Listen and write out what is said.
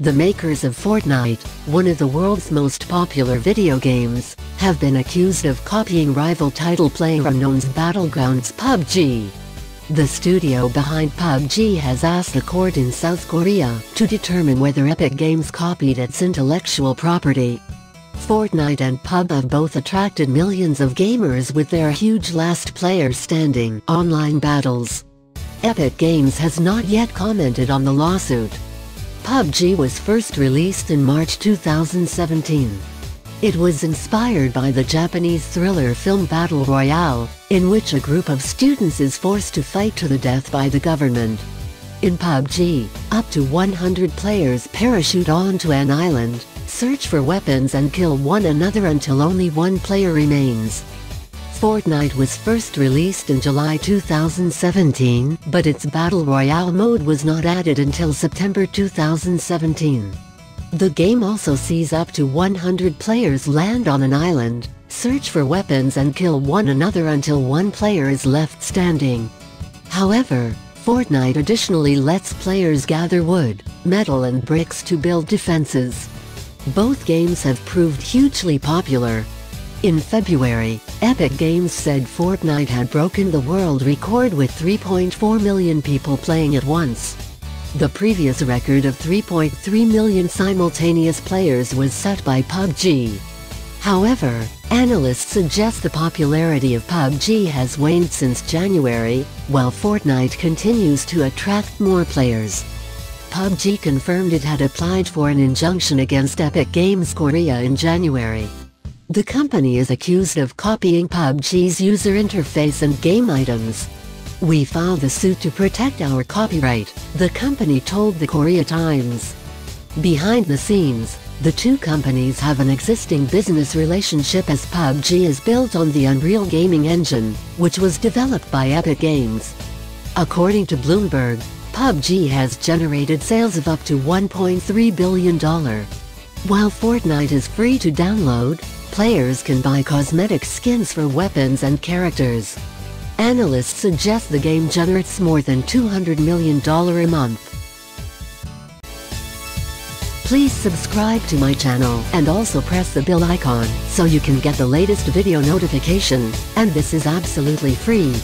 The makers of Fortnite, one of the world's most popular video games, have been accused of copying rival title player PlayerUnknown's Battlegrounds PUBG. The studio behind PUBG has asked the court in South Korea to determine whether Epic Games copied its intellectual property. Fortnite and PUBG have both attracted millions of gamers with their huge last player standing online battles. Epic Games has not yet commented on the lawsuit. PUBG was first released in March 2017. It was inspired by the Japanese thriller film Battle Royale, in which a group of students is forced to fight to the death by the government. In PUBG, up to 100 players parachute onto an island, search for weapons and kill one another until only one player remains. Fortnite was first released in July 2017, but its Battle Royale mode was not added until September 2017. The game also sees up to 100 players land on an island, search for weapons and kill one another until one player is left standing. However, Fortnite additionally lets players gather wood, metal and bricks to build defenses. Both games have proved hugely popular, in February, Epic Games said Fortnite had broken the world record with 3.4 million people playing at once. The previous record of 3.3 million simultaneous players was set by PUBG. However, analysts suggest the popularity of PUBG has waned since January, while Fortnite continues to attract more players. PUBG confirmed it had applied for an injunction against Epic Games Korea in January. The company is accused of copying PUBG's user interface and game items. We filed the suit to protect our copyright, the company told the Korea Times. Behind the scenes, the two companies have an existing business relationship as PUBG is built on the Unreal Gaming Engine, which was developed by Epic Games. According to Bloomberg, PUBG has generated sales of up to $1.3 billion. While Fortnite is free to download, Players can buy cosmetic skins for weapons and characters. Analysts suggest the game generates more than $200 million a month. Please subscribe to my channel and also press the bell icon so you can get the latest video notification, and this is absolutely free.